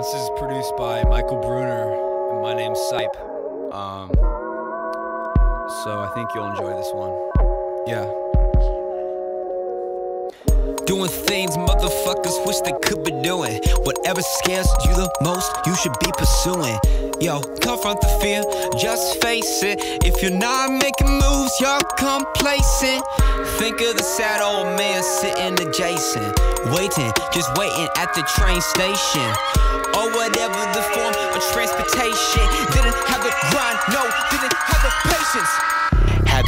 this is produced by Michael Bruner, and my name's Sipe. Um, so I think you'll enjoy this one. Yeah. Doing things motherfuckers wish they could be doing. Whatever scares you the most, you should be pursuing. Yo, confront the fear, just face it. If you're not making moves, you're complacent. Think of the sad old man sitting adjacent, waiting, just waiting at the train station. Or whatever the form of transportation. Didn't have the grind, no, didn't have the patience.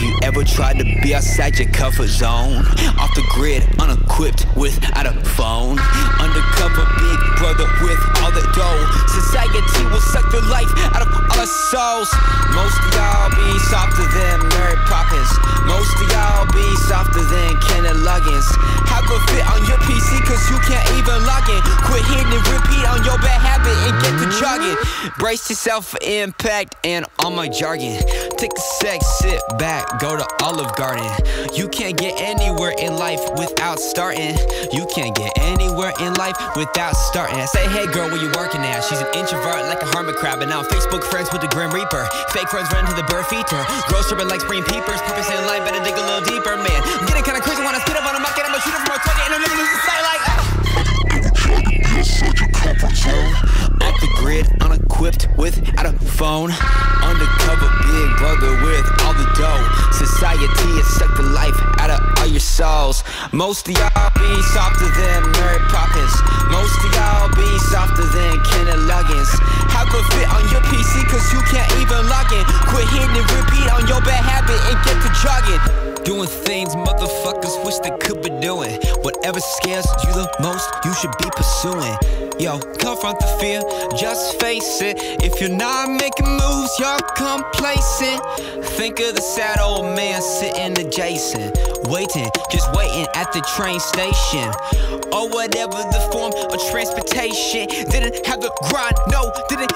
You ever tried to be outside your comfort zone? Off the grid, unequipped, without a phone. Undercover big brother with all the dough. Society will suck the life out of all our souls. Most of y'all be softer than Mary Poppins. Most of y'all be softer than Kenneth Loggins. How could fit on your PC cause you can't Brace yourself for impact and all my jargon. Take a sec, sit back, go to Olive Garden. You can't get anywhere in life without starting. You can't get anywhere in life without starting. I say, hey girl, where you working at? She's an introvert like a hermit crab, and now Facebook friends with the Grim Reaper. Fake friends run to the bird feeder. Girls tripping like spring peepers. Purpose in life, better dig grid, unequipped, without a phone. Undercover big brother with all the dough. Society has sucked the life out of all your souls. Most of y'all be softer than Mary Poppins. Most of y'all be softer than Kenneth Loggins. How could fit on PC cause you can't even log in? Quit hitting repeat on your bad habit and get to jogging. Doing things motherfuckers wish they could be doing. Whatever scares you the most, you should be pursuing. Yo, confront the fear, just face it. If you're not making moves, you're complacent. Think of the sad old man sitting adjacent, waiting, just waiting at the train station. Or whatever the form of transportation. Didn't have the grind, no, didn't.